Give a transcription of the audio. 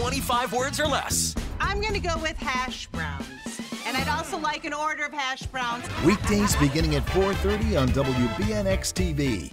25 words or less. I'm going to go with hash browns. And I'd also like an order of hash browns. Weekdays beginning at 4:30 on WBNX TV.